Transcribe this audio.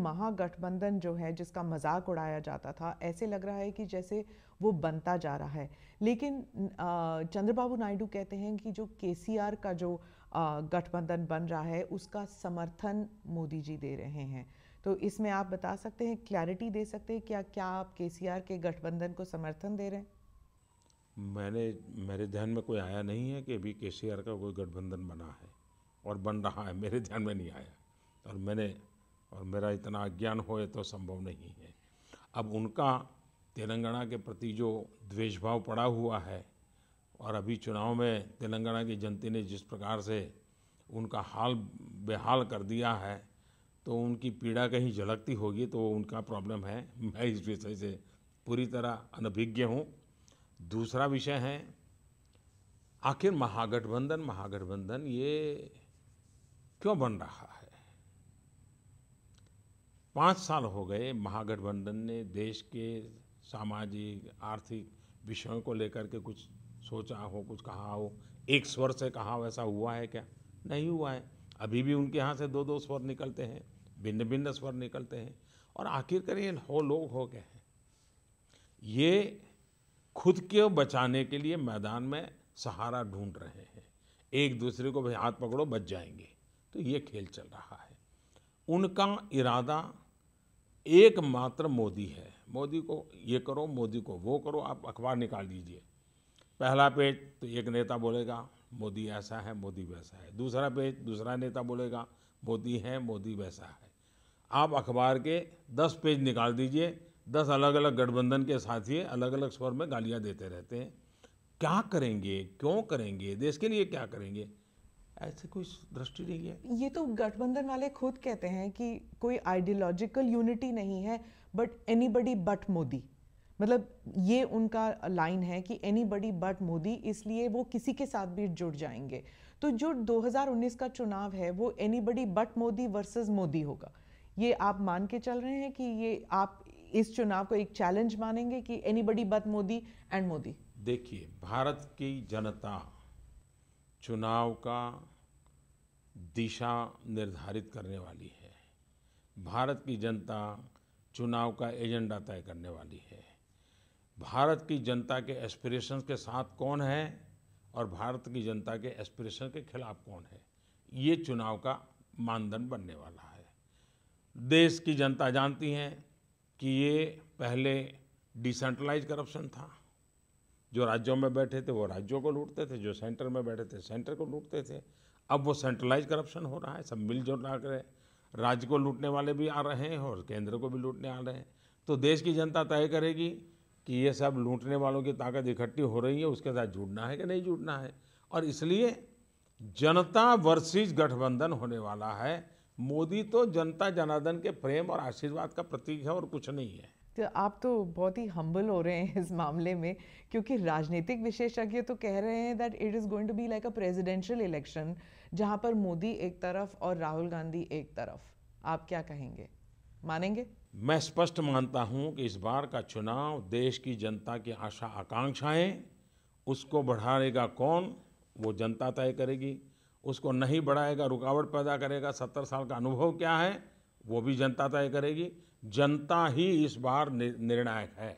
महागठबंधन जो है, जिसका मज़ाक उड़ाया जाता था, ऐसे लग रहा है कि जैसे वो बनता जा रहा है। लेकिन चंद्रबाबू नायडू कहते हैं कि जो केसीआर का जो गठबंधन बन रहा है, उसका समर्थन मोदी जी दे रहे हैं। तो इसमें आप बता सकते हैं क्लैरिटी दे सकते हैं क्या क्या आप केसीआर के गठबंधन को समर्थन दे रहे हैं? मैंने, मेरे ध्यान में कोई आया नहीं है कि अभी केसीआर का कोई गठबंधन बना है, और बन रहा है, मेरे ध्यान में नहीं आया। और मैंने और मेरा इतना अज्ञान हो तो संभव नहीं है। अब उनका तेलंगाना के प्रति जो द्वेष भाव पड़ा हुआ है और अभी चुनाव में तेलंगाना की जनता ने जिस प्रकार से उनका हाल बेहाल कर दिया है तो उनकी पीड़ा कहीं झलकती होगी तो उनका प्रॉब्लम है। मैं इस विषय से पूरी तरह अनभिज्ञ हूँ। दूसरा विषय है, आखिर महागठबंधन महागठबंधन ये क्यों बन रहा है? पाँच साल हो गए महागठबंधन ने देश के सामाजिक, आर्थिक विषयों को लेकर के कुछ सोचा हो, कुछ कहा हो। एक स्वर से कहा हो, ऐसा हुआ है क्या? नहीं हुआ है। अभी भी उनके यहाँ से दो दो स्वर निकलते हैं भिन्न भिन्न स्वर निकलते हैं। और आखिरकार ये हो लोग हो गए हैं? ये खुद के बचाने के लिए मैदान में सहारा ढूंढ रहे हैं। एक दूसरे को भाई हाथ पकड़ो, बच जाएँगे। तो ये खेल चल रहा है। उनका इरादा एकमात्र मोदी है। मोदी को ये करो, मोदी को वो करो, आप अखबार निकाल दीजिए। पहला पेज तो एक नेता बोलेगा, मोदी ऐसा है, मोदी वैसा है। दूसरा पेज, दूसरा नेता बोलेगा, मोदी है, मोदी वैसा है। आप अखबार के दस पेज निकाल दीजिए, दस अलग अलग गठबंधन के साथी अलग अलग स्वर में गालियाँ देते रहते हैं। क्या करेंगे, क्यों करेंगे, देश के लिए क्या करेंगे? ऐसे कोई दृष्टि नहीं है। ये तो गठबंधन वाले खुद कहते हैं कि कोई आइडियोलॉजिकल यूनिटी नहीं है but anybody but Modi मतलब ये उनका लाइन है कि एनी बडी बट मोदी इसलिए वो किसी के साथ भी जुड़ जाएँगे। तो जो 2019 का चुनाव है वो anybody but Modi versus Modi होगा। ये आप मान के चल रहे हैं कि ये आप इस चुनाव को एक चैलेंज मानेंगे कि anybody but Modi and Modi देखिए भारत की जनता चुनाव का दिशा निर्धारित करने वाली है। भारत की जनता चुनाव का एजेंडा तय करने वाली है। भारत की जनता के एस्पिरेशंस के साथ कौन है और भारत की जनता के एस्पिरेशन के खिलाफ कौन है, ये चुनाव का मानदंड बनने वाला है। देश की जनता जानती है कि ये पहले डिसेंट्रलाइज करप्शन था। जो राज्यों में बैठे थे, वो राज्यों को लूटते थे, जो सेंटर में बैठे थे सेंटर को लूटते थे। अब वो सेंट्रलाइज करप्शन हो रहा है, सब मिलजुल कर राज्य को लूटने वाले भी आ रहे हैं और केंद्र को भी लूटने आ रहे हैं। तो देश की जनता तय करेगी कि ये सब लूटने वालों की ताकत इकट्ठी हो रही है, उसके साथ जुड़ना है कि नहीं जुड़ना है। और इसलिए जनता वर्सेस गठबंधन होने वाला है। मोदी तो जनता जनार्दन के प्रेम और आशीर्वाद का प्रतीक है और कुछ नहीं है। तो आप तो बहुत ही हम्बल हो रहे हैं इस मामले में, क्योंकि राजनीतिक विशेषज्ञ तो कह रहे हैं that it is going to be like a presidential election जहाँ पर मोदी एक तरफ़ और राहुल गांधी एक तरफ़। आप क्या कहेंगे? मानेंगे? मैं स्पष्ट मानता हूँ कि इस बार का चुनाव देश की जनता की आशा आकांक्षाएँ, उसको बढ़ाएगा कौन? वो जनता तय करेगी। उसको नहीं बढ़ाएगा, रुकावट पैदा करेगा। सत्तर साल का अनुभव क्या है? वो भी जनता तय करेगी। जनता ही इस बार निर्णायक है।